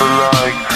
like